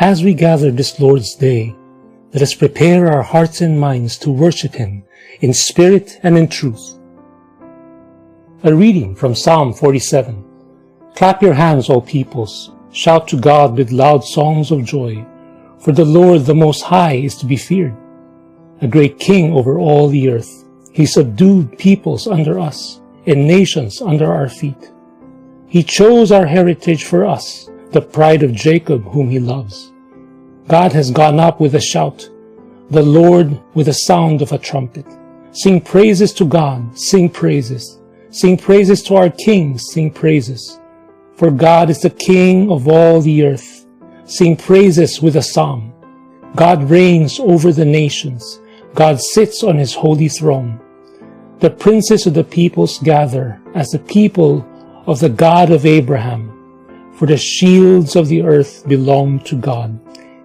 As we gather this Lord's Day, let us prepare our hearts and minds to worship Him in spirit and in truth. A reading from Psalm 47. Clap your hands, all peoples. Shout to God with loud songs of joy. For the Lord the Most High is to be feared. A great king over all the earth. He subdued peoples under us and nations under our feet. He chose our heritage for us, the pride of Jacob whom he loves. God has gone up with a shout, the Lord with the sound of a trumpet. Sing praises to God, sing praises. Sing praises to our King, sing praises. For God is the King of all the earth. Sing praises with a psalm. God reigns over the nations. God sits on his holy throne. The princes of the peoples gather as the people of the God of Abraham. For the shields of the earth belong to God.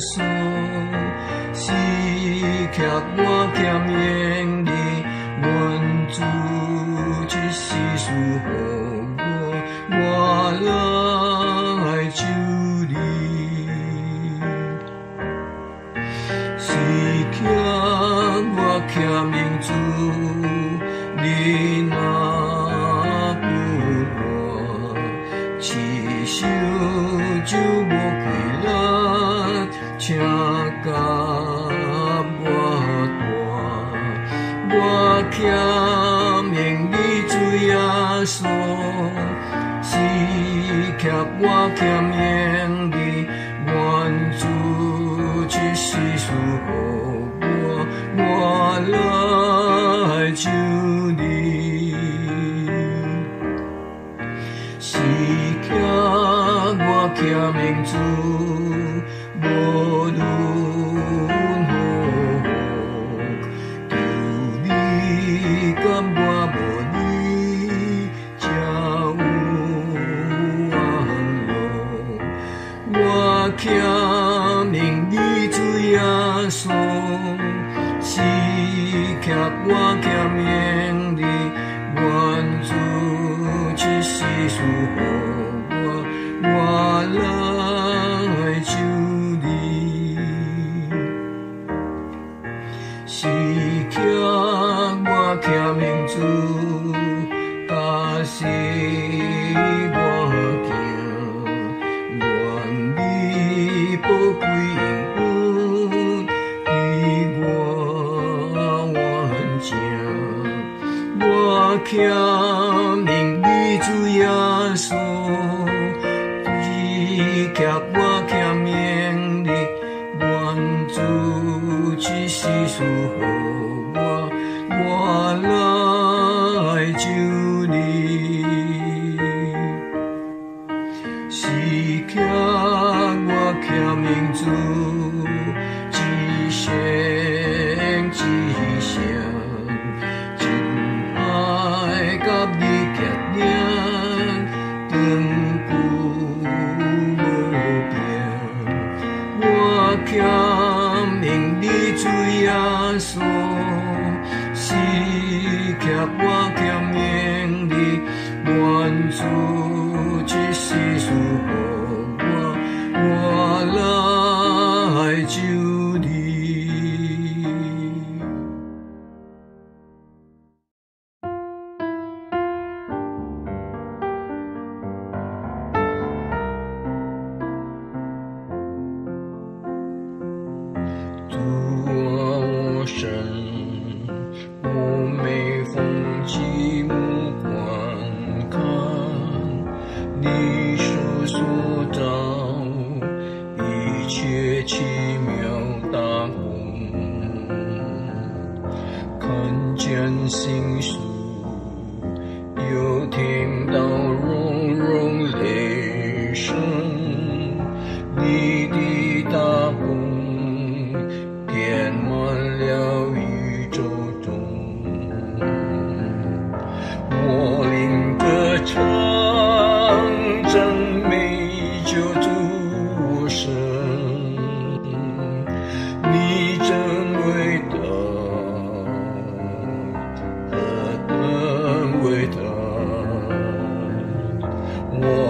山，是刻我欠言你，文字一时疏忽。是悉数护我。我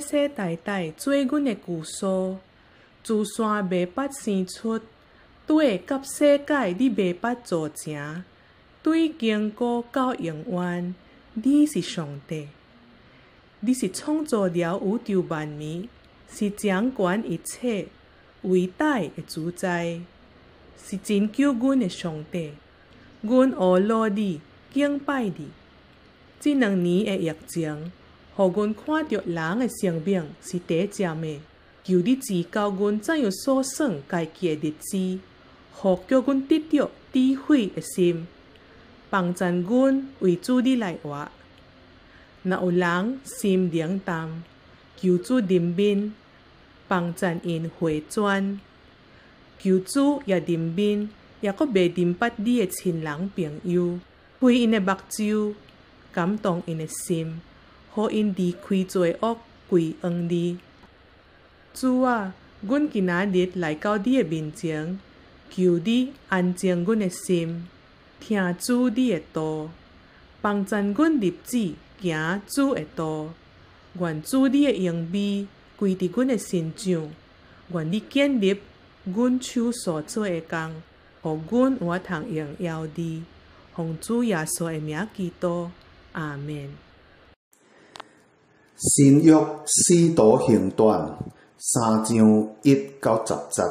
世世代代做阮的旧所，自山未捌生出，对甲世界你未捌造成，对经过到永远，你是上帝，你是创造了宇宙万物，是掌管一切伟大诶主宰，是拯救阮的上帝。阮学乐你，敬拜你。这两年诶疫情，互阮看到人诶生命是短暂的，求你指教阮怎样所算家己诶日子，互叫阮得到智慧诶心，帮助阮为主你来活。若有人心灵淡，求主怜悯，帮助因回转。求主也怜悯，也阁未明白你诶亲人朋友，开因的目睭，感动因诶心，互因离开罪恶，归恩你。主啊，阮今仔日来到你的面前，求你安静阮的心，听主你的道，帮助阮立志行主的道。愿主你的荣美归伫阮的身上，愿你建立阮手所做的工，互阮有法通荣耀你。奉主耶稣的名祈祷，阿门。新约使徒行传三章一到十节，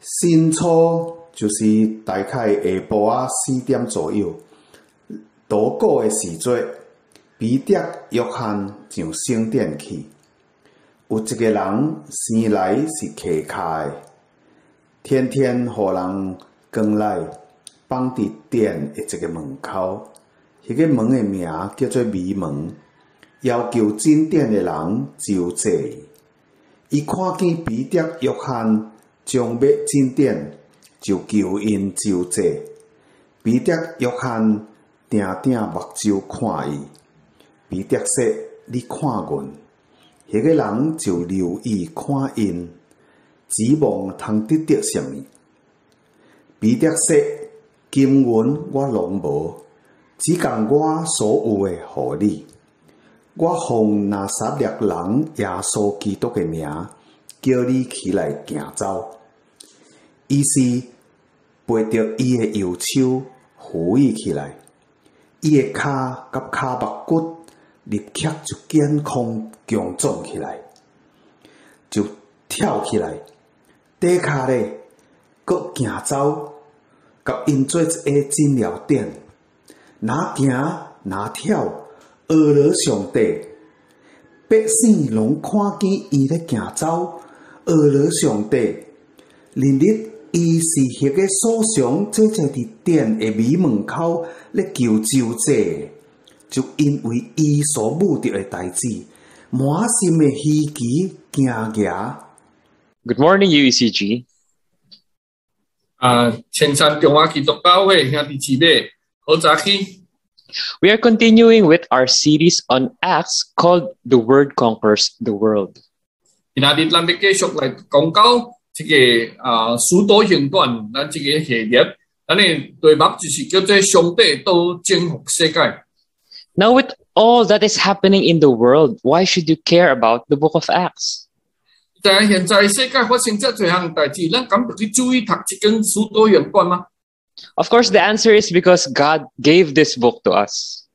新初就是大概下晡啊四点左右，祷告的时节，彼得、约翰上圣殿去，有一个人生来是乞丐的，天天互人赶来放伫殿的一个门口，迄、个门的名叫做迷门，要求进殿的人招济。伊看见彼得、约翰将要进殿，就求因招济。彼得、约翰定定目睭看伊。彼得说：“你看阮。”迄、个人就留意看因，指望通得到什么。彼得说：“金银我拢无，只共我所有诶互你。我奉拿撒勒人耶稣基督诶名，叫你起来行走。伊是背着伊诶右手扶伊起来，伊诶骹甲骹目骨立刻就健康强壮起来，就跳起来，底骹咧，搁行走，甲因做一下真了点，哪行哪跳，学了上帝，百姓拢看见伊咧行走，学了上帝，日日伊是迄个所想坐在伫店的美门口咧求救济，就因为伊所遇到的代志，满心的希奇惊讶。Good morning, UECG. 啊，千山中华基督教会兄弟姊妹，好早起。 We are continuing with our series on Acts called The Word Conquers the World. 今仔日咱要继续来讲到这个啊，使徒行传咱这个系列，咱的题目就是叫做上帝都征服世界。 Now, with all that is happening in the world, why should you care about the book of Acts? 但系现在世界发生这最项代志，咱敢要去注意读这根书多元观吗？ Of course, the answer is because God gave this book to us.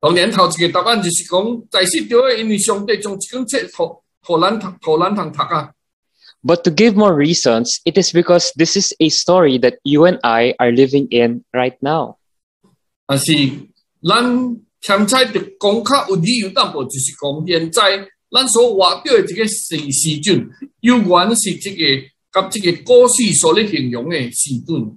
当然头一个答案就是讲，在世上因为上帝将这根册互互咱读，互咱通读啊。 But to give more reasons, it is because this is a story that you and I are living in right now. 但是咱现在的讲较有理由淡薄，就是讲现在咱所活到的这个时时阵，有关是这个甲这个故事所咧形容的时阵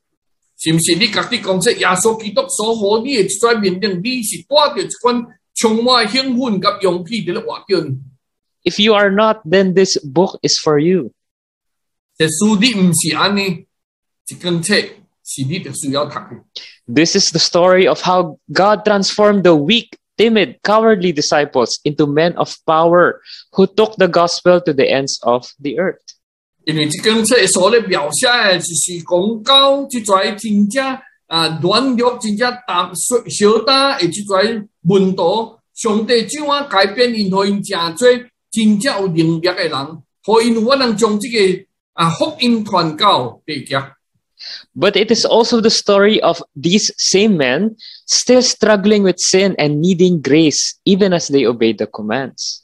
是毋是你甲你讲说，耶稣基督所予你嘅一种命令，你是带着一款充满兴奋甲勇气伫咧活着呢？ If you are not, then this book is for you. 这书你毋是安尼，一根册是你着需要读嘅。 This is the story of how God transformed the weak, timid, cowardly disciples into men of power who took the gospel to the ends of the earth. 因為這根册所咧描寫嘅，就是講到即個真正啊軟弱、真正膽小小膽嘅即個門徒，上帝怎啊改变因，互因真做真正有能力嘅人，互因有法能将即个啊福音傳到地極。But it is also the story of these same men still struggling with sin and needing grace, even as they obey the commands.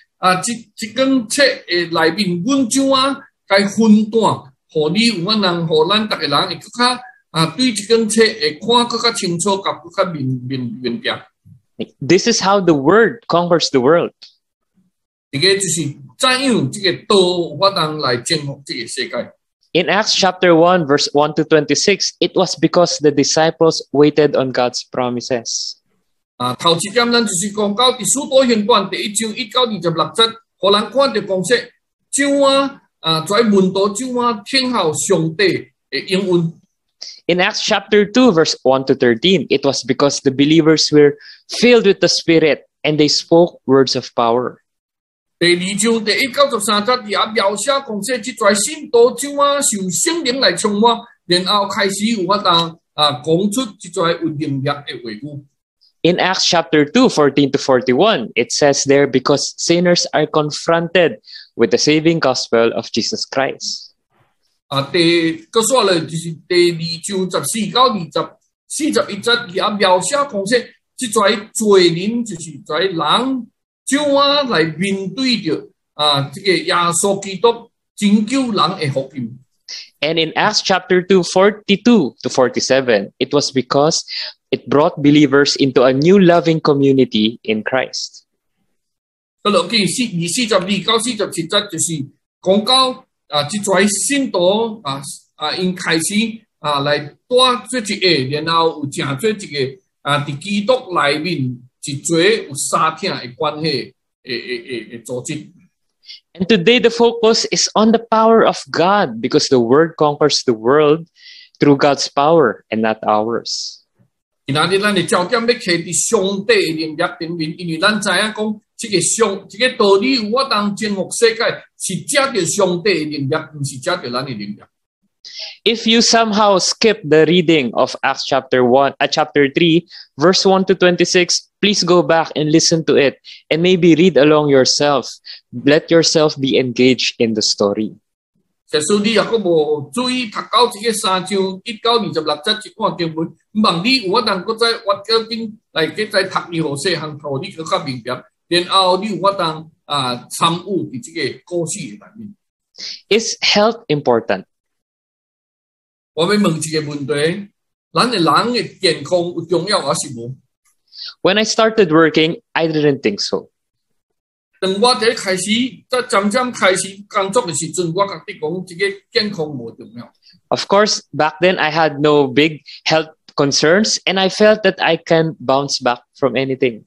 啊，即即根册诶内面，阮怎样该分段，互你有法能，互咱逐个人会更较啊，对即根册会看更较清楚，甲更较明明明白。 This is how the Word conquers the world. 这个就是怎样这个道有法能来征服这个世界。 In Acts chapter 1, verse 1 to 26, it was because the disciples waited on God's promises. 啊，頭一点咱就是講到第書多行傳第一章一到二十六節，互咱看到講說，怎啊啊，在門徒怎啊听候上帝嘅應允。In Acts chapter 2, verse 1 to 13, it was because the believers were filled with the Spirit and they spoke words of power. 第二章第一到十三節也描寫講說，即在信徒怎樣受聖靈來充滿，然始有法當啊講出有能力的。In Acts chapter 2, 14 to 41, it says there, because sinners are confronted with the saving gospel of Jesus Christ. 啊，第个说咧就是第二章十四到二十四十一节也描写讲说，即在罪人就是在人怎样来面对着啊，这个耶稣基督拯救人嘅福音。 And in Acts chapter 2, 42 to 47, it was because it brought believers into a new loving community in Christ. 咁落去四二四十二到四十七节就是讲到啊，即在信徒啊 啊，因开始啊来带做一个，然后有成做一个啊，伫基督内面一做有三听嘅关系诶诶诶诶组织。 And today the focus is on the power of God because the word conquers the world through God's power and not ours. 今仔日咱的焦点要摕伫上帝嘅能力顶面，因为咱知影讲，即个上，即、个道理有法当征服世界，是借着上帝嘅能力，毋是借着咱嘅能力。 If you somehow skip the reading of Acts chapter 1, uh, chapter 3, verse 1 to 26, please go back and listen to it and maybe read along yourself. Let yourself be engaged in the story. 假使你若阁无注意读到即个三章一到二十六节即段经文，毋望你有法当阁再挖到边来阁再读伊互细项，互你更较明白，然后你有法当啊参与伫即个故事嘅内面。 Is health important? 我要问一个问题：咱嘅人嘅健康有重要还是无？ When I started working, I didn't think so. 當我第一開始，在漸漸開始工作嘅時陣，我覺得讲，这个健康无重要。Of course, back then I had no big health concerns and I felt that I can bounce back from anything.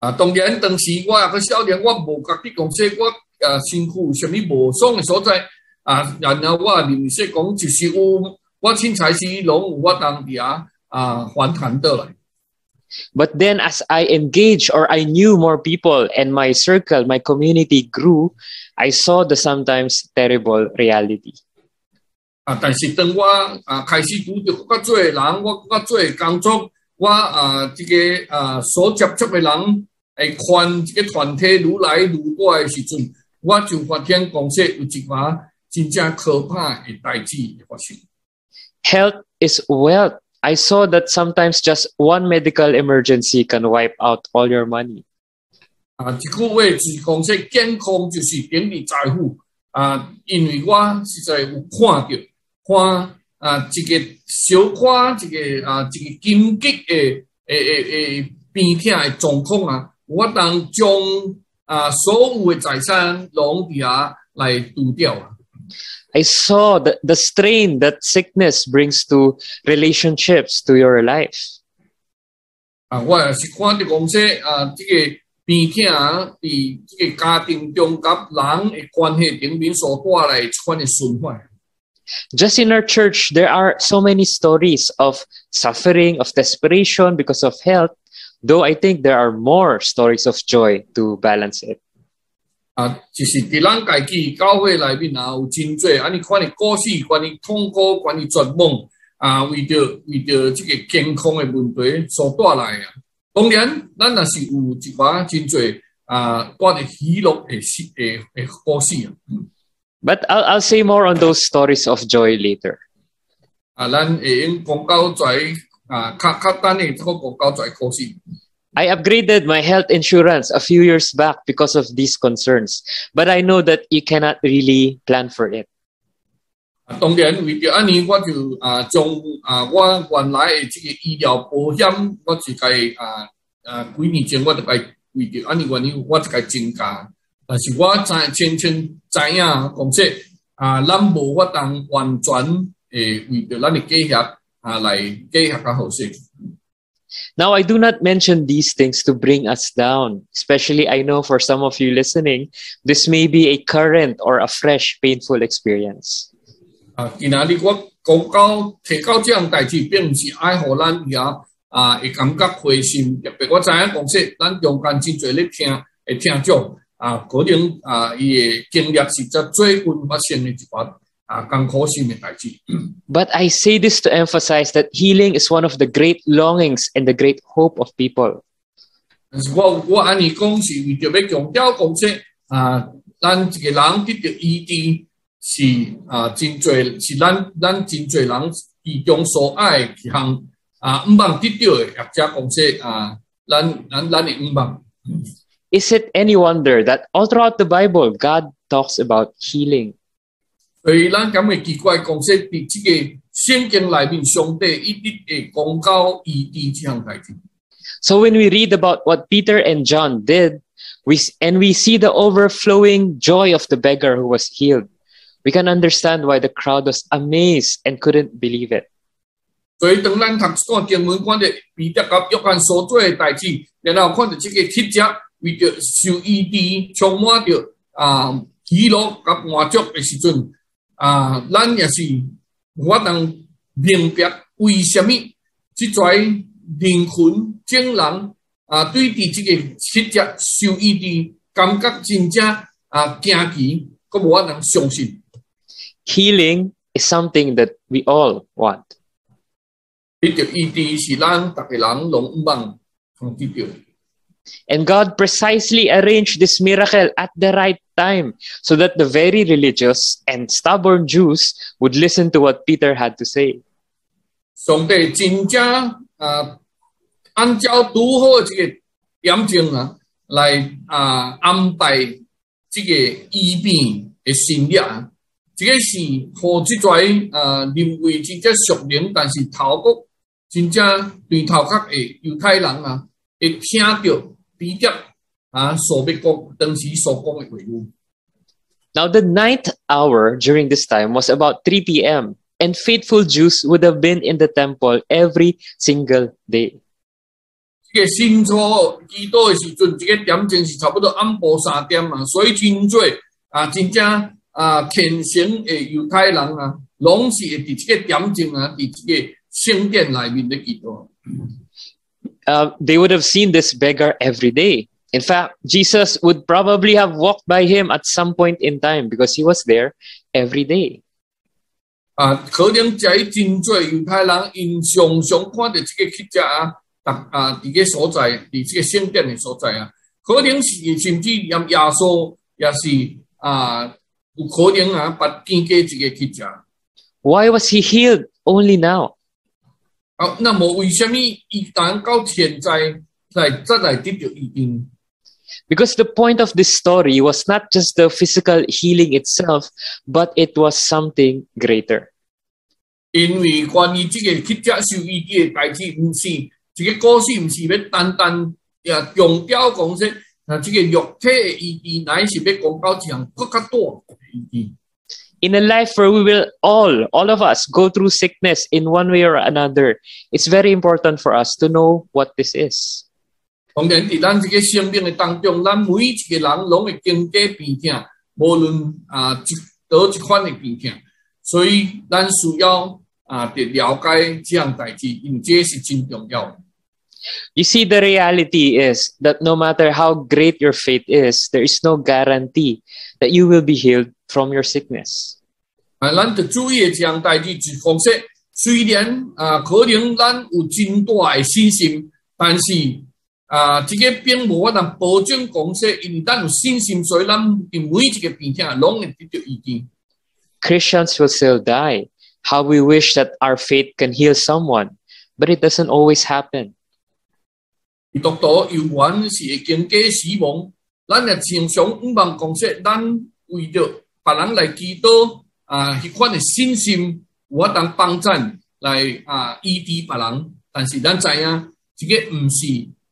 啊，当然当时我也個少年，我無覺得讲说我啊身軀有啥物無爽嘅所在啊，然后我認為說講就是有我凊彩時攏有我当地啊啊反弹倒來。But then, as I engaged or I knew more people and my circle, my community grew, I saw the sometimes terrible reality. 啊，但是当我啊开始拄着较济人，我较济工作，我啊即、这个啊所接触嘅人会看即个团体愈来愈多嘅时阵，我就发现讲说有一寡真正可怕嘅代志会发生。 Health is wealth. I saw that sometimes just one medical emergency can wipe out all your money. 啊，一句话就是讲说健康就是等于财富啊，因为我实在有看到看啊一个小可一个啊一个紧急嘅诶诶诶病痛嘅状况啊，我当将啊所有嘅财产拢伫遐来除掉啊。 I saw the, the strain that sickness brings to relationships, to your life. 啊，我也是看到讲说啊，即、个病痛啊，伫即个家庭中甲人嘅关系顶面所带来一款嘅损坏。 Just in our church, there are so many stories of suffering, of desperation because of health, though I think there are more stories of joy to balance it. 啊，就是伫咱家己教会内面啊，有真侪安尼款嘅故事，关于痛苦，关于绝望啊，为着为着即个健康的问题所带来啊。当然，咱也是有一寡真侪啊，帶着喜乐的事誒誒故事啊。But I'll, I'll say more on those stories of joy later. 啊，咱会用講到在啊，较较等嘅個講到在故事。I upgraded my health insurance a few years back because of these concerns, but I know that you cannot really plan for it. 啊，当然为着安尼，我就啊将啊我原来嘅即个医疗保险，我就该啊啊几年前我就该为着安尼原因，我就该增加。但是我知清清知影讲说啊，咱无法当完全诶为着咱嘅计划啊来计划较好势。 Now, I do not mention these things to bring us down. Especially, I know for some of you listening, this may be a current or a fresh, painful experience. 啊，今仔日我讲到提到这样代志，并毋是爱互咱遐啊会感觉灰心，特别我知影讲说，咱中间真济咧听会听众啊，可能啊伊嘅经历是则最近发生嘅一寡啊艰苦心嘅代志。 but I say this to emphasize that healing is one of the great longings and the great hope of people. Is it any wonder that all throughout the Bible, God talks about healing? 所以咱感觉奇怪，讲说伫即个圣经内面，上帝一直会讲到医治这项代志。 So when we read about what Peter and John did, we and we see the overflowing joy of the beggar who was healed, We can understand why the crowd was amazed and couldn't believe it. 所以当咱读看经文，看到彼得甲约翰所做的代志，然后看到这个乞者为着受医治，充满着啊喜乐甲满足的时阵， 啊，咱也是我能明白为什么即跩灵魂精人啊，对伫这个乞者受益的，感觉真正啊惊奇，佮无法能相信。Healing is something that we all want. 得着医治是咱逐个人拢毋望通得着。And God precisely arranged this miracle at the right time so that the very religious and stubborn Jews would listen to what Peter had to say. 上帝真正啊，按照拄好的这个点钟啊，来啊安排这个医病的新约啊，这个是互即跩啊认为真正属灵，但是头国真正对头壳的犹太人啊，会听到彼得 啊所要讲当时所讲的话语。 Now, the ninth hour during this time was about 3 p.m., and faithful Jews would have been in the temple every single day. 这个新初祈祷的时阵，这个点钟是差不多暗晡三点嘛，所以真多啊，真正啊虔诚的犹太人啊，拢是会伫这个点钟啊，伫这个圣殿内面咧祈祷。 Uh, they would have seen this beggar every day. In fact, Jesus would probably have walked by him at some point in time because he was there every day. 啊，可能在真多犹太人因常常看到这个乞者啊，逐啊伫个所在，伫这个圣殿的所在啊，可能是甚至连耶稣也是啊，有可能啊，捌见过这个乞者。 Why was he healed only now? 好，那么为什么伊当到现在来再来得到医治？ Because the point of this story was not just the physical healing itself, but it was something greater. 因为关于这个乞者受医治的代志，毋是这个故事，毋是要单单也强调讲说，啊，这个肉体的医治，乃是要讲到一项更加大的医治。 In a life where we will all, all of us, go through sickness in one way or another, it's very important for us to know what this is. 当然，伫咱这个生命的当中，咱每一个人拢会经过病痛，无论啊一倒一款的病痛，所以咱需要啊得了解这样代志，因为这是真重要的。You see, the reality is that no matter how great your faith is, there is no guarantee that you will be healed from your sickness. 啊，咱得注意的这样代志，就是讲说，虽然啊，可能咱有真大的信心，但是啊，这个并无法能保证讲说，因为咱有信心，所以咱伫每一个病痛拢会得到医治。 Christians will still die. How we wish that our faith can heal someone, but it doesn't always happen. 基督徒有缘是会经过死亡，咱也常常毋望讲说，咱为着别人来祈祷啊，迄款的信心有法当帮咱来啊医治别人，但是咱知影，这个毋是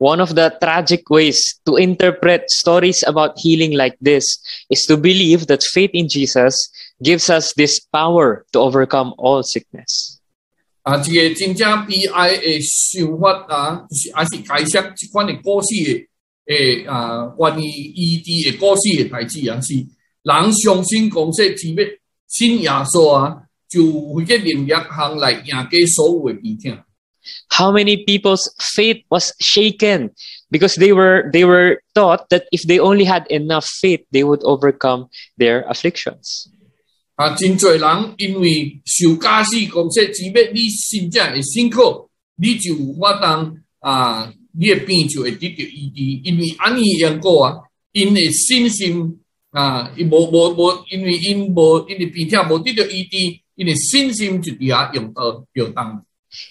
One of the tragic ways to interpret stories about healing like this is to believe that faith in Jesus gives us this power to overcome all sickness. 啊，一个真正悲哀的想法啊，就是还是解释即款的故事的诶啊，关于医治的故事的代志啊，是人相信讲说，只要信耶稣啊，就会个能力行来赢过所有的病痛。 How many people's faith was shaken because they were they were taught that if they only had enough faith, they would overcome their afflictions. 啊，真侪人因为受假使讲说，只要你真正会辛苦，你就有法当啊，你的病就会得到医治。因为安尼样过啊，因的信心啊，伊无无无，因为因无因为病痛无得到医治， 因为信心就伫遐用到用当。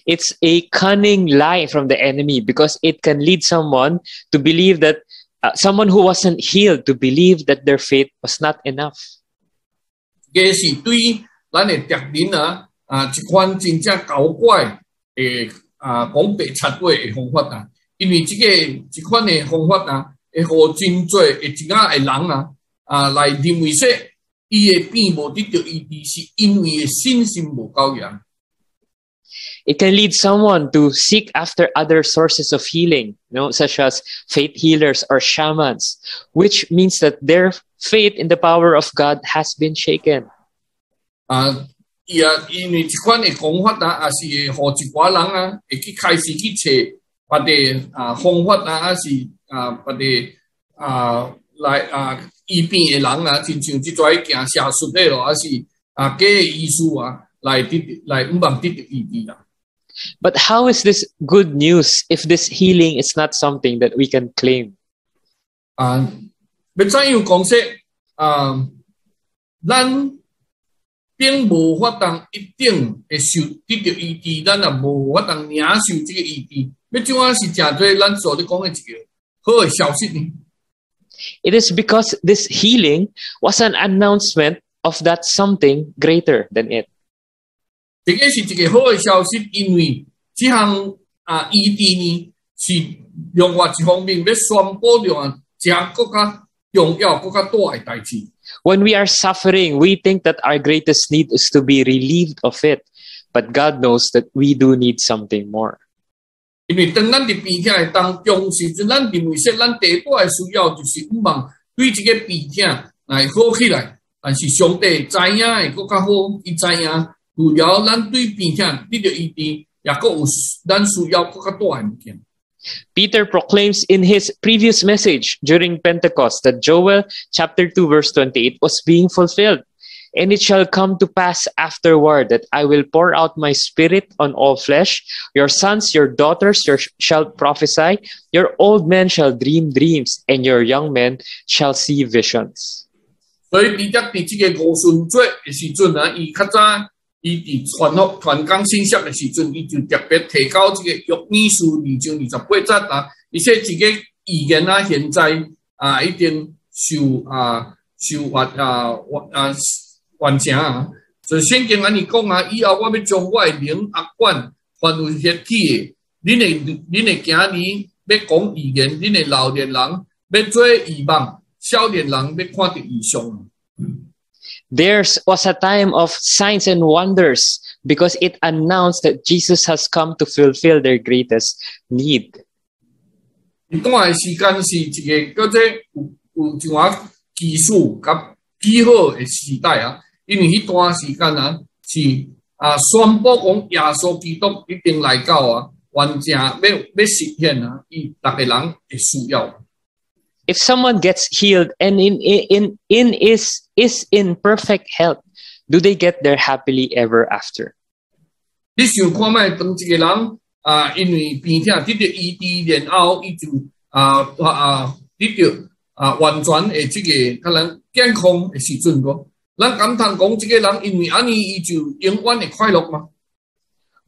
It's a cunning lie from the enemy because it can lead someone to believe that uh, someone who wasn't healed to believe that their faith was not enough. 嘅是对咱嘅敌人啊啊一款真正搞怪嘅啊讲白贼话嘅方法啊，因为即个一款嘅方法啊，会互真多嘅一间嘅人啊啊来认为说，伊嘅病无得到医治，是因为嘅信心无够强。 It can lead someone to seek after other sources of healing, you know, such as faith healers or shamans, which means that their faith in the power of God has been shaken. 啊，伊啊，因为即款嘅讲法啊，也是会互一寡人啊，会去开始去找别个啊方法啊，还是啊别个啊来啊医病嘅人啊，亲像即跩行邪术的咯，还是啊假嘅医术啊， 来得来毋茫得到医治啦。 But how is this good news if this healing is not something that we can claim? 啊，要怎样讲说啊？咱并无法当一定会受得到医治，咱也无法当领受这个医治。要怎样是诚多咱所咧讲嘅一个好嘅消息呢？ It is because this healing was an announcement of that something greater than it. 這個是一个好嘅消息，因为这项啊醫治呢是另外一方面要宣布着啊，將更加重要、更加大的代志。When we are suffering, we think that our greatest need is to be relieved of it. But God knows that we do need something more. 因为当咱伫病痛嘅當中时阵，咱认为说咱第一步嘅需要就是毋望对这个病痛来好起来，但是上帝知影会更加好，伊知影 除了咱对病痛得到医治，也阁有咱需要更加大嘅物件。 Peter proclaims in his previous message during Pentecost that Joel chapter 2 verse 28 was being fulfilled. And it shall come to pass afterward that I will pour out my spirit on all flesh. Your sons, your daughters your, shall prophesy. Your old men shall dream dreams, and your young men shall see visions. 所以彼得伫即个五旬节嘅时阵啊，伊较早 伊伫传福传讲信息嘅時陣，伊就特别提到即個約珥書二章二十八节啊，而且即個預言啊，现在啊已经受啊受完啊完啊完成啊。所以聖經安尼讲啊，以后我要将我嘅靈壓管還有血體嘅，恁會恁會行哩要講預言，恁嘅老年人要做異夢。少年人要看到異象。There was a time of signs and wonders because it announced that Jesus has come to fulfill their greatest need. 一段嘅时间是一个叫做有有一项技术甲几好嘅时代啊，因为迄段时间啊是啊宣布讲耶稣基督一定来到啊，完成要要实现啊，伊逐个人嘅需要。 If someone gets healed and in in in is is in perfect health, do they get there happily ever after? 你想看觅当一个人啊，因为病痛得到医治，然后伊就啊啊啊得到啊完全诶即个可能健康诶时阵个，咱敢通讲即个人因为安尼伊就永远会快乐吗？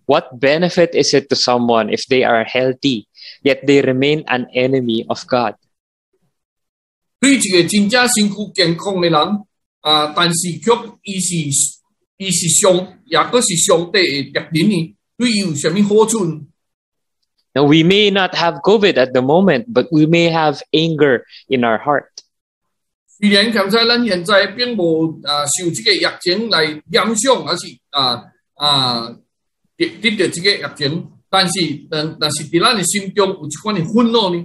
What benefit is it to someone if they are healthy yet they remain an enemy of God? 對一个真正身軀健康嘅人啊，但是却伊是伊是上，也閣是上帝嘅敌人呢，对伊有啥物好处呢？Now we may not have COVID at the moment, but we may have anger in our heart. 虽然現在咱现在並無啊受这个疫情来影響，還是啊啊得得到这个疫情，但是但但是佇咱嘅心中有一款嘅愤怒呢？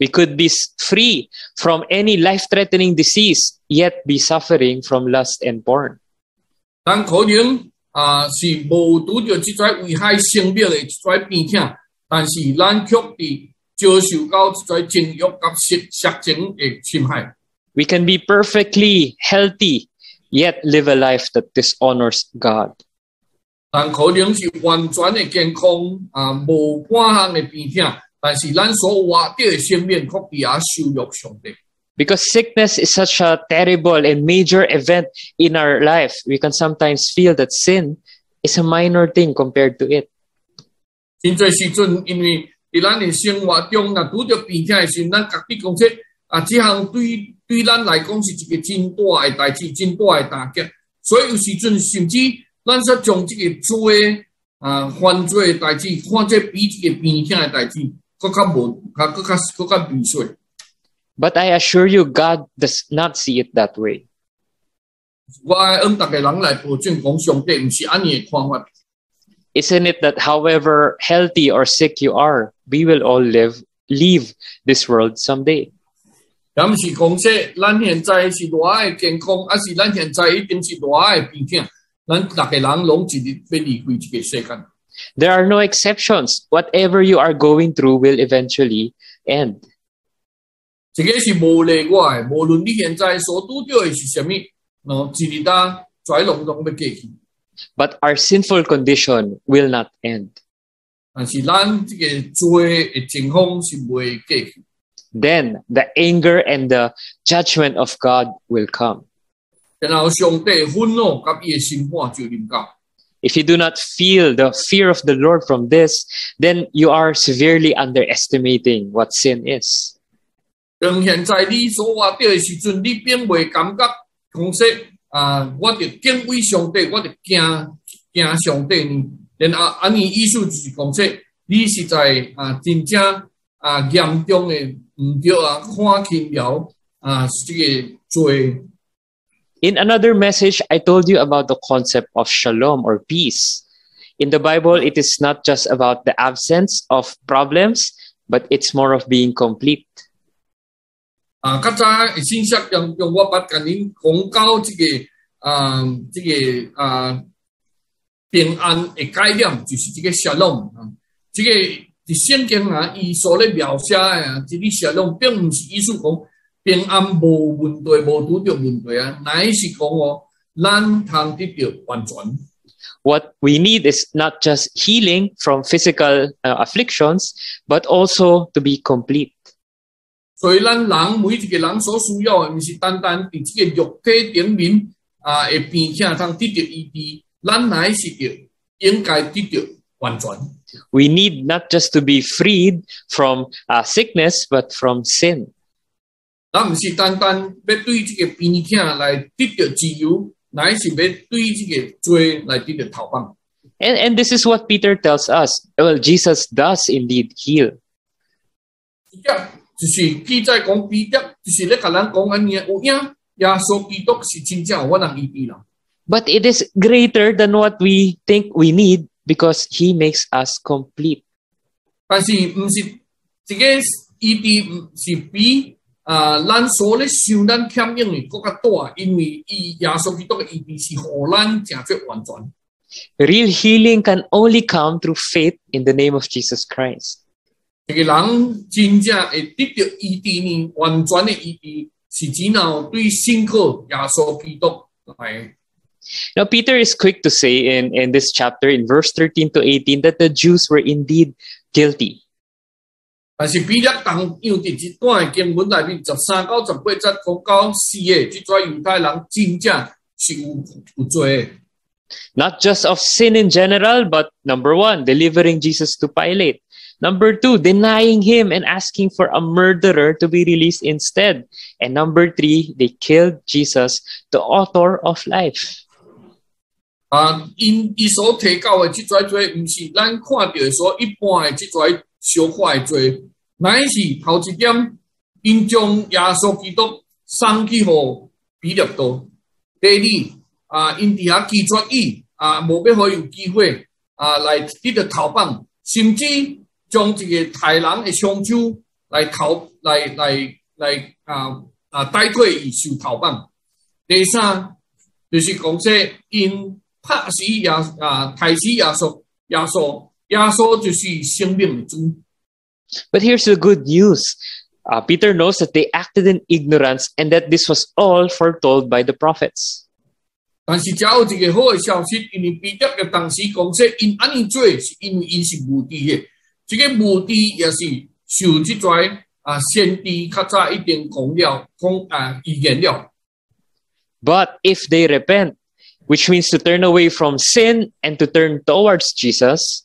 We could be s- free from any life threatening disease, yet be suffering from lust and porn. 咱可能啊是无拄着即跩危害生命嘅即跩病痛，但是咱却伫遭受到即跩情欲甲色色情嘅侵害。 We can be perfectly healthy, yet live a life that dishonors God. 但可能是完全嘅健康啊，无半项嘅病痛， 但是咱所活着嘅生命却伫遐羞辱上帝。 Because sickness is such a terrible and major event in our life, we can sometimes feel that sin is a minor thing compared to it. 真侪时阵，因为伫咱的生活中，若拄着病痛的时候，咱家己讲说啊，这项对对咱来讲是一个真大的代志，真大的打击。所以有时阵，甚至咱说将这个做的啊犯罪的代志，看这比这个病痛的代志， but I assure you, God does not see it that way. Isn't it that however healthy or sick you are, we will all live leave this world someday? 也毋是讲说，咱现在是偌爱健康，还是咱现在一定是偌爱病痛？咱逐个人拢一日要离开这个世间。 There are no exceptions. Whatever you are going through will eventually end. 这个是无例外的，无论你现在所拄着的是什么，喏，一日当跩拢拢要过去。 But our sinful condition will not end. 但是咱这个罪的情况是袂过去。 Then the anger and the judgment of God will come. 然后上帝的愤怒甲伊的审判就临到。 If you do not feel the fear of the Lord from this, then you are severely underestimating what sin is. 当现在你所活着的时阵，你并未感觉讲说啊，我着敬畏上帝，我着惊惊上帝呢。然后安尼意思就是讲说，你实在啊真正啊严重的毋对啊，看轻了啊这个罪。 In another message, I told you about the concept of shalom or peace. In the Bible, it is not just about the absence of problems, but it's more of being complete. 啊，较早的信息中中，我捌甲恁讲到即、个啊，即、个啊平安的概念，就是即个小龙啊，即、个伫圣经啊，伊所咧描写的啊，即、个小龙，并毋是意思讲 平安无问题、无拄着问题啊，乃是讲哦，咱通得着完全。 What we need is not just healing from physical uh, afflictions, but also to be complete. 所以咱人每一个人所需要的，毋是单单伫即个肉体顶面啊会病痛通得着医治，咱乃是着应该得着完全。 We need not just to be freed from uh, sickness, but from sin. 咱毋是单单要对即个病痛来得着自由，乃是要对即个罪来得着逃放。 And, and this is what Peter tells us. Well, Jesus does indeed heal. 即个就是记载讲彼得，就是咧甲咱讲安尼，有影耶稣基督是真正有我人医治人。 But it is greater than what we think we need because he makes us complete. 但是毋是即个医治，毋是比 啊咱所咧想咱欠用的更较大，因为伊耶稣基督嘅医治是互咱正确完全。 Real healing can only come through faith in the name of Jesus Christ. 一个人真正会得到医治呢，完全的医治是只有对信靠耶稣基督来。 Now, Peter is quick to say in, in this chapter, in verse 13 to 18, that the Jews were indeed guilty. 但是彼得同样伫一段的经文内面，十三到十八节讲到是嘅，即啲犹太人真正是有有罪的。 Not just of sin in general, but number one, delivering Jesus to Pilate. Number two, denying him and asking for a murderer to be released instead. And number three, they killed Jesus, the author of life. 啊，因伊所提到的即啲罪，毋是咱看到的所一般的即啲 小可的罪，乃是頭一点，因将耶稣基督送去互彼得道。第二，啊，因伫遐拒绝伊，啊，無要互伊有机会啊来得到逃放，甚至将一个太人的雙手来逃来来来啊啊帶過伊受逃放。第三，就是讲说因。拍死耶啊，抬死耶稣，耶稣，耶稣就是生命的主。 But here's the good news. Uh, Peter knows that they acted in ignorance and that this was all foretold by the prophets. 但是，只有一个好嘅消息，因为彼得嘅当时讲说，因安尼做是因为因是无知嘅，这个无知也是受即跩 啊先知较早已经讲了讲啊预言了。 But if they repent, which means to turn away from sin and to turn towards Jesus,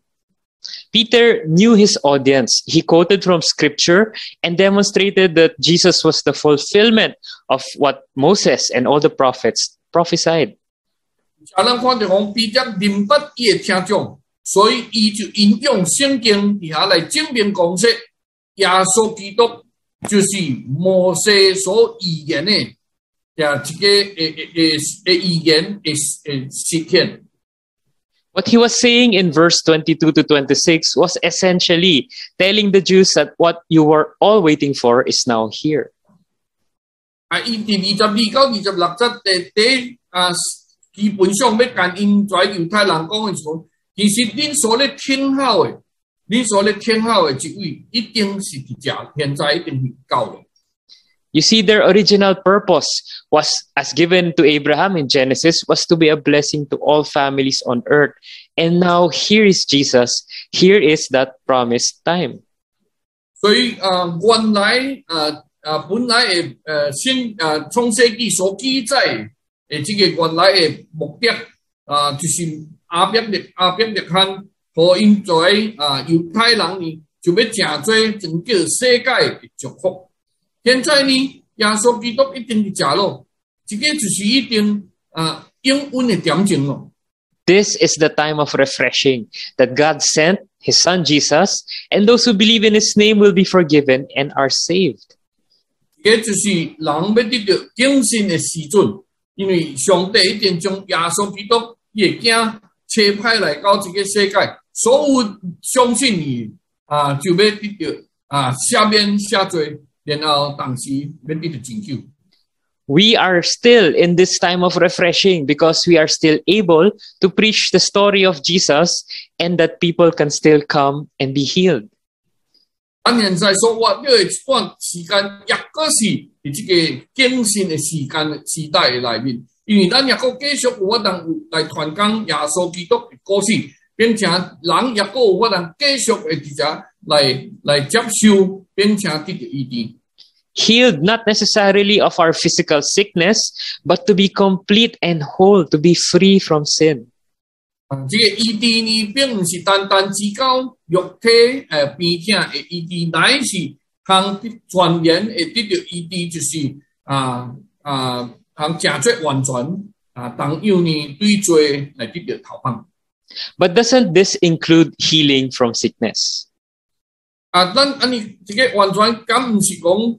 Peter knew his audience. He quoted from scripture and demonstrated that Jesus was the fulfillment of what Moses and all the prophets prophesied. 啊，咱看到讲彼得明白伊嘅听众，所以伊就引用圣经底下来证明讲说，耶稣基督就是摩西所预言嘅，呀，一个诶诶诶诶预言诶诶实现。 What he was saying in verse 22 to 26 was essentially telling the Jews that what you were all waiting for is now here. You see, their original purpose was, as given to Abraham in Genesis, was to be a blessing to all families on earth. And now here is Jesus. Here is that promised time. 所以啊，原来啊啊，本来嘅诶先啊创世记所记载诶，即个原来嘅目的啊，就是亚伯力亚伯力罕和因在啊犹太人呢，就要诚做拯救世界嘅祝福。 现在呢，耶稣基督一定系食咯，这个就是一定啊永远嘅点睛咯。 This is the time of refreshing that God sent his son Jesus, and those who believe in his name will be forgiven and are saved. 这就是人要得到更新嘅时阵，因为上帝一定将耶稣基督伊嘅囝差派来到这个世界，所有相信伊啊，就要得到啊赦免赦罪， 然后当时要得到拯救。 We are still in this time of refreshing because we are still able to preach the story of Jesus and that people can still come and be healed. 咱现在所活跃嘅一段时间，亦个是喺这个更新嘅时间时代嘅内面，因为咱亦个继续有法通来传讲耶稣基督嘅故事，并且人亦个有法通继续会直接来来接受，并且得到医治。 Healed not necessarily of our physical sickness, but to be complete and whole, to be free from sin. 啊，这个医治呢，并唔是单单只讲肉体诶病痛嘅医治，乃是向全人会得到医治，就是啊啊，向正确完全啊，当有呢对罪来得到投放。 But doesn't this include healing from sickness? 啊，咱安尼这个完全敢唔是讲，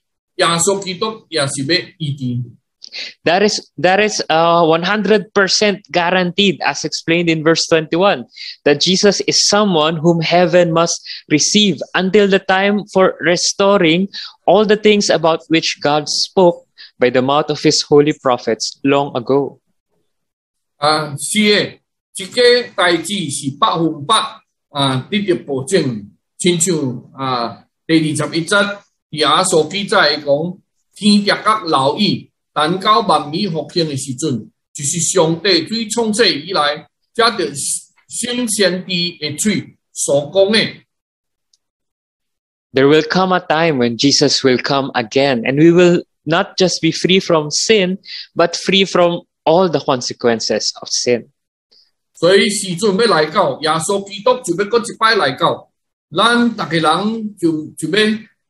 耶稣基督也是要医治。 That is that is uh, 100% guaranteed as explained in verse 21 that Jesus is someone whom heaven must receive until the time for restoring all the things about which God spoke by the mouth of his holy prophets long ago. 啊，是嘅，这个代志是百分百啊，得到保证。亲像啊，第二十一节 也所记载讲，天地甲老矣，但到万米复兴嘅时阵，就是上帝对创世以来，藉着圣先知嘅嘴所讲嘅。 There will come a time when Jesus will come again, and we will not just be free from sin, but free from all the consequences of sin. 所以时阵要来到，耶稣基督就要搁一摆来到，咱逐个人就就要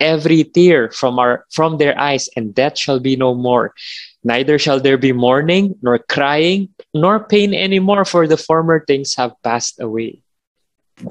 every tear from our from their eyes, and death shall be no more. Neither shall there be mourning, nor crying, nor pain anymore, for the former things have passed away.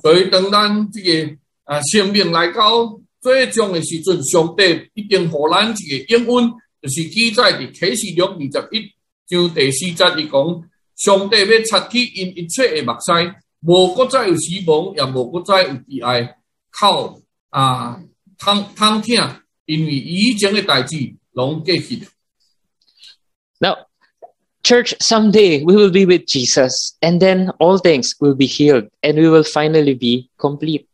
所以当咱这个啊生命来到最终的时阵，上帝一定互咱一个应允，就是记载伫启示录二十一章第四节里讲，上帝要擦去因一切的目屎，无国再有死亡，也无国再有悲哀，靠啊 通通听，因为以前的代志拢过去了。 Now, church, someday we will be with Jesus, and then all things will be healed, and we will finally be complete.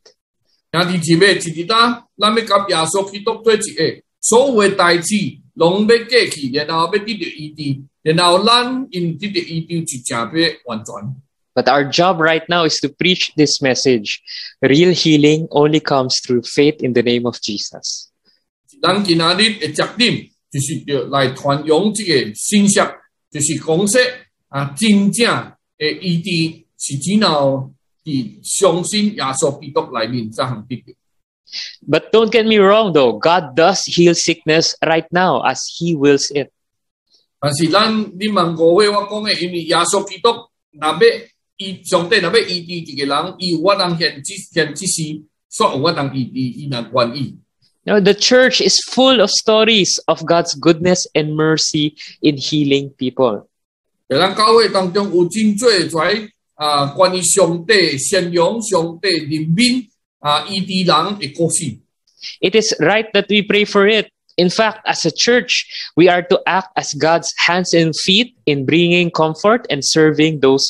兄弟姊妹，一日当咱要甲耶稣基督做一个，所有的代志拢要过去，然后要得到医治，然后咱因得到医治就正要完全。 But our job right now is to preach this message. Real healing only comes through faith in the name of Jesus. 咱今仔日的责任就是要来传扬这个信息，就是讲说啊，真正的医治是只有伫相信耶稣基督内面才行得到。 But don't get me wrong though, God does heal sickness right now as He wills it. 但是咱你问误会我讲的，因为耶稣基督若要 医上帝若要医治一个人，伊有法通献指献指示，所有法通医治，伊若愿意。 Now, the church is full of stories of God's goodness and mercy in healing people. 在咱教会当中有真济跩啊，关于上帝宣扬上帝怜悯啊医治人的故事。 It is right that we pray for it. In fact, as a church, we are to act as God's hands and feet in bringing comfort and serving those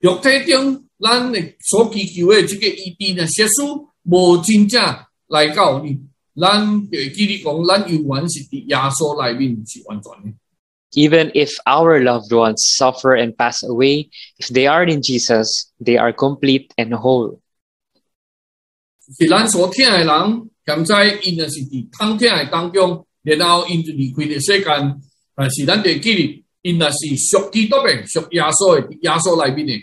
肉体中咱嘅所祈求嘅即個醫治呢，耶穌無真正來到你，咱就會記住講，咱永遠是伫耶穌內面是完全嘅。Even if our loved ones suffer and pass away, if they are in Jesus, they are complete and whole. 是咱所聽嘅人，現在因就是伫通聽嘅當中，然後因就離開嘅世间，但是咱就記住，因若是屬基督嘅、屬耶穌嘅、耶穌內面嘅，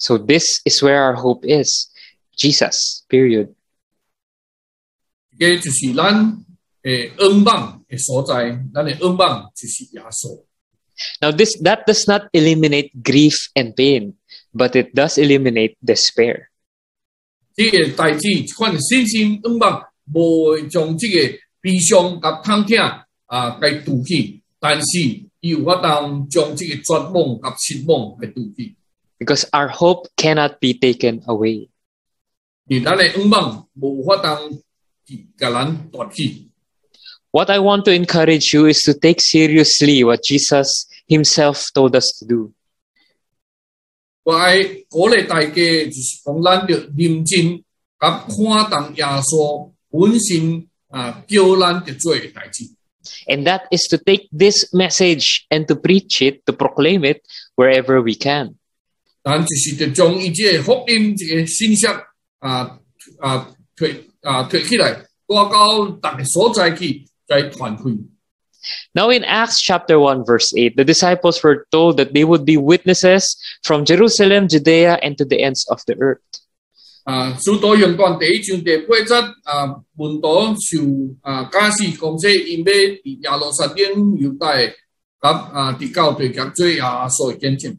So this is where our hope is. Jesus. Period. 嘅就是咱诶恩望嘅所在，咱嘅恩望就是耶稣。 Now this that does not eliminate grief and pain, but it does eliminate despair. 呢个代志，一款信心恩望，无会将即个悲伤甲痛痛啊，该除去，但是伊有法当将即个绝望甲失望来除去。 because our hope cannot be taken away. What I want to encourage you is to take seriously what Jesus himself told us to do. And that is to take this message and to preach it, to proclaim it wherever we can. 但就是着將伊即個福音即個信息啊啊推啊推起來，帶到逐個所在去，再傳開。Now, in Acts chapter 1, verse 8, the disciples were told that they would be witnesses from Jerusalem, Judea, and to the ends of the earth. 啊，使徒行傳第一章第八節啊，門徒受啊假使講說，因要伫耶路撒冷、猶大甲啊伫教會甲做耶穌嘅見證。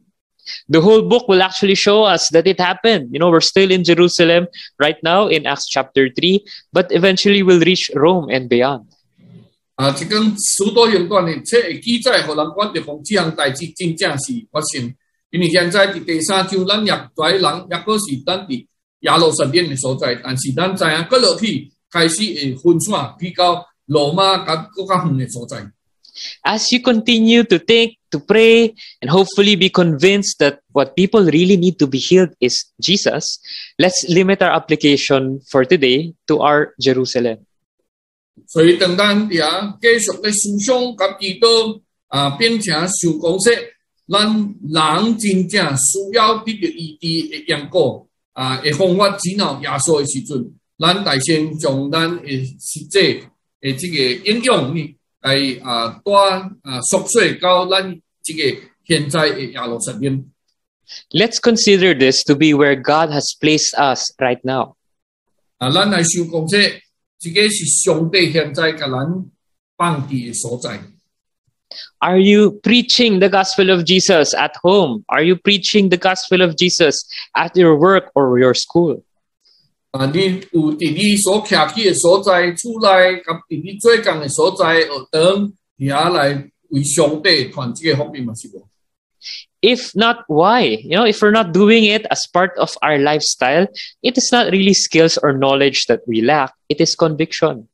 The whole book will actually show us that it happened. You know, we're still in Jerusalem right now in Acts chapter 3, but eventually we'll reach Rome and beyond. 啊，即讲使徒行传嘅册会记载，互人看到讲这项代志真正是发生。因为现在伫第三章，咱也在人也阁是咱伫耶路撒冷嘅所在，但是咱知影阁落去开始会分散去到罗马甲更较远嘅所在。 As you continue to think, to pray, and hopefully be convinced that what people really need to be healed is Jesus, let's limit our application for today to our Jerusalem. 所以当咱伫遐继续咧思想甲祈祷啊，并且想讲说，咱人真正需要得到医治嘅因果啊，嘅方法指导耶稣嘅时阵，咱大先将咱嘅实际嘅即个应用呢， 嚟啊带啊缩细到咱即个现在嘅耶路撒冷。 Let's consider this to be where God has placed us right now. 啊，咱来想讲说，即个是上帝现在甲咱放置嘅所在。 Are you preaching the gospel of Jesus at home? Are you preaching the gospel of Jesus at your work or your school? 啊，你有伫你所徛起嘅所在，厝内甲伫你做工嘅所在学堂，而遐来为上帝传即个福音嘛是无？If not, why? You know, if we're not doing it as part of our lifestyle, it is not really skills or knowledge that we lack. It is conviction.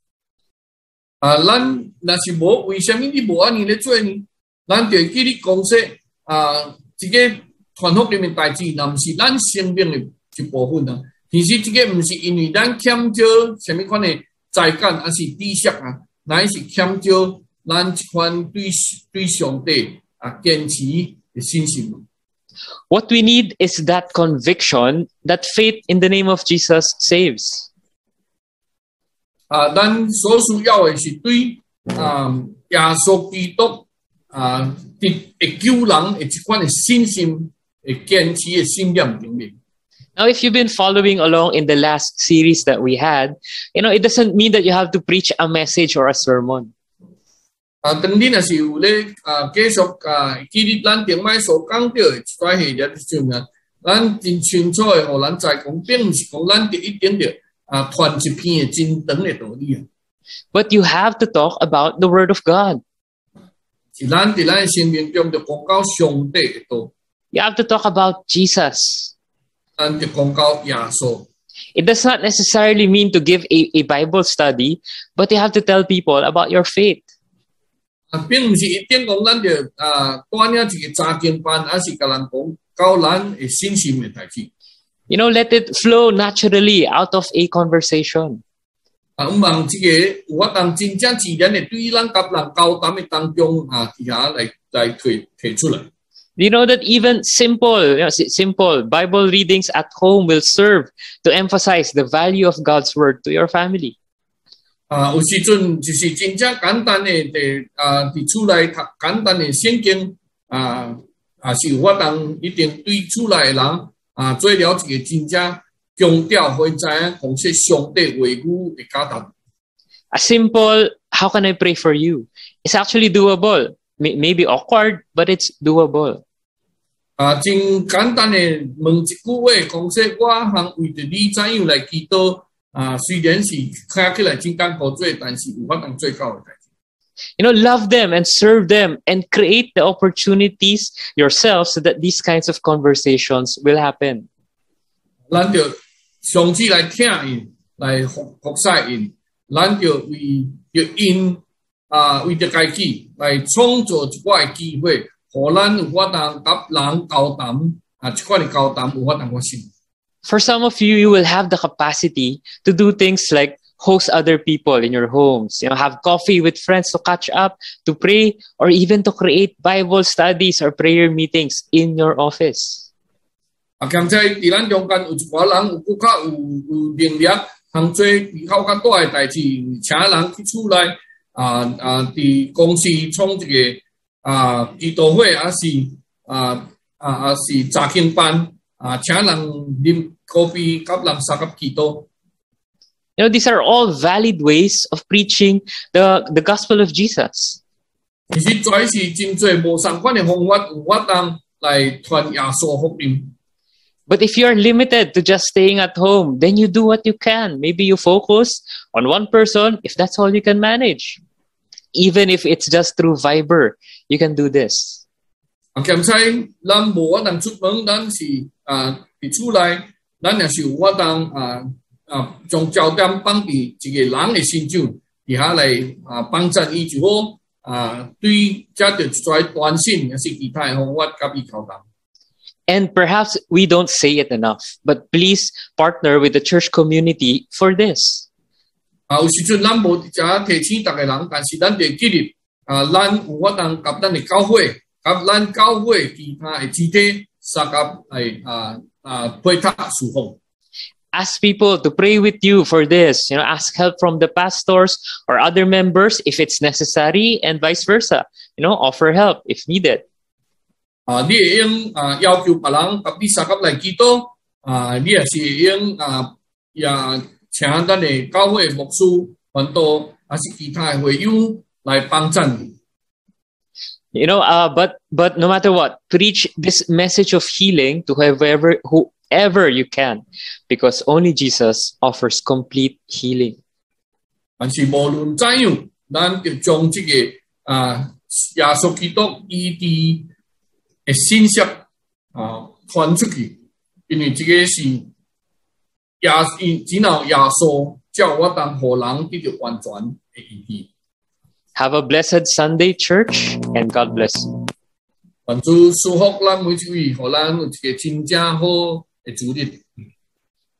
啊，咱若是无，为什麼你无安尼咧做呢？咱就會記你講說，啊，即個傳福音嘅代志，若毋是咱生命嘅一部分啊。其实即个毋是因为咱欠少什么款嘅才干，还是知识啊，乃是欠少咱一款对对上帝啊坚持嘅信心。 What we need is that conviction that faith in the name of Jesus saves. 啊，咱所需要嘅是对啊耶稣基督啊，啲会救人嘅一款嘅信心，会坚持嘅信念经历。 now, if you've been following along in the last series that we had, you know, it doesn't mean that you have to preach a message or a sermon. But you have to talk about the Word of God. You have to talk about Jesus 咱就讲到耶稣。 It does not necessarily mean to give a, a Bible study, but you have to tell people about your faith. 啊，并毋是一定讲咱着啊，带领一个查经班，还是甲人讲教咱嘅信心嘅代志。 You know, let it flow naturally out of a conversation. 啊，毋望即个有法当真正自然嘅对咱甲人交谈嘅当中啊，底下来来提提出来。 You know that even simple, you know, si- simple Bible readings at home will serve to emphasize the value of God's Word to your family. 啊，有时阵就是真正简单嘅，诶啊，伫厝内读简单嘅圣经啊，啊是有法当一定对厝内嘅人啊做了一个真正强调，会知影讲说上帝话语嘅教导。 A simple, how can I pray for you? It's actually doable. May- Maybe awkward, but it's doable. 啊，真簡單嘅問一句話，講說我通為着你怎樣來祈禱啊？雖然是看起來真艰苦做，但是有法當做到嘅代志。You know, love them and serve them and create the opportunities yourself so that these kinds of conversations will happen. 咱就上次來聽因，來服服侍因，咱就為着因啊，為着家己來創造一個嘅機會，互咱有法当甲人交谈啊，一款嘅交谈有法当发生。 For some of you, you will have the capacity to do things like host other people in your homes. You know, have coffee with friends to catch up, to pray, or even to create Bible studies or prayer meetings in your office. 啊，兼且伫咱中间有一寡人有更较有有能力，通做比较较大诶代志，请人去厝内啊啊，伫公司创一个 啊祈祷会，还是啊啊啊是查经班啊，请人啉咖啡，甲人相合祈祷。 You know, these are all valid ways of preaching the, the gospel of Jesus. 其实跩是真侪无相关诶方法，有法当来传耶稣福音。 But if you are limited to just staying at home, then you do what you can. Maybe you focus on one person if that's all you can manage. Even if it's just through Viber, you can do this. 啊，兼且咱无法当出门，咱是啊伫厝内，咱也是有法当啊啊将焦点放伫一个人诶身上，伫遐来啊帮衬伊就好啊，对遮着一撮短信也是其他诶方法甲伊沟通。 And perhaps we don't say it enough, but please partner with the church community for this. 啊，有时阵咱无伫遮提醒逐个人，但是咱得记得 啊，咱有法当甲咱诶教会，甲咱教会其他诶肢体，相甲来啊啊配合侍奉。 Ask people to pray with you for this. You know, ask help from the pastors or other members if it's necessary, and vice versa. You know, offer help if needed. 啊，你会用啊要求别人甲你相合来祈祷啊，你也是会用啊也请咱的教会牧师、传道，还是其他的会友 来帮衬你。 You know, uh, but but no matter what, preach this message of healing to whoever whoever you can, because only Jesus offers complete healing. 但是无论怎样，咱就将这个啊耶稣基督医治的信息啊传出去，因为这个是耶因只有耶稣叫我当互人得到完全的医治。 Have a blessed Sunday, church, and God bless you. 愿主祝福咱每一位，互咱有一个真正好的主日。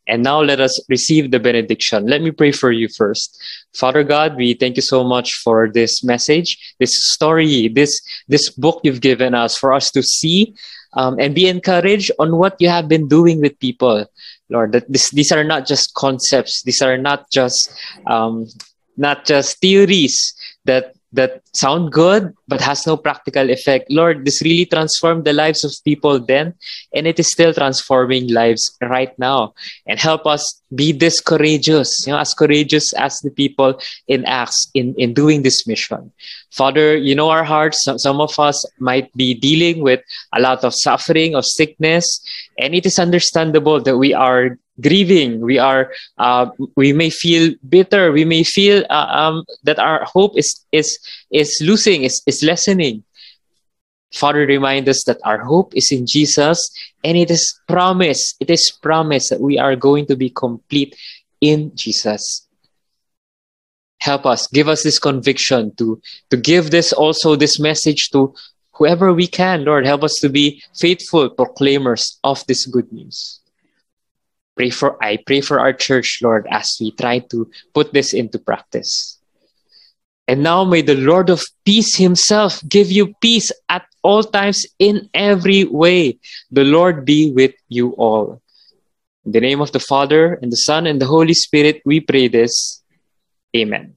And now let us receive the benediction. Let me pray for you first. Father God, we thank you so much for this message, this story, this this book you've given us for us to see um, and be encouraged on what you have been doing with people, Lord. That this, these are not just concepts. These are not just um, not just theories that that sound good but has no practical effect. Lord, this really transformed the lives of people then, and it is still transforming lives right now. And help us be this courageous, you know, as courageous as the people in Acts in, in doing this mission. Father, you know our hearts. Some, some of us might be dealing with a lot of suffering, of sickness, and it is understandable that we are grieving. We are uh, we may feel bitter. We may feel uh, um, that our hope is is is losing is, is lessening. Father remind us that our hope is in jesus and it is promise it is promise that we are going to be complete in jesus. Help us give us this conviction to to give this also this message to whoever we can. Lord help us to be faithful proclaimers of this good news pray for I pray for our church, Lord, as we try to put this into practice. And now may the Lord of peace himself give you peace at all times in every way. The Lord be with you all. In the name of the Father and the Son and the Holy Spirit, we pray this. Amen.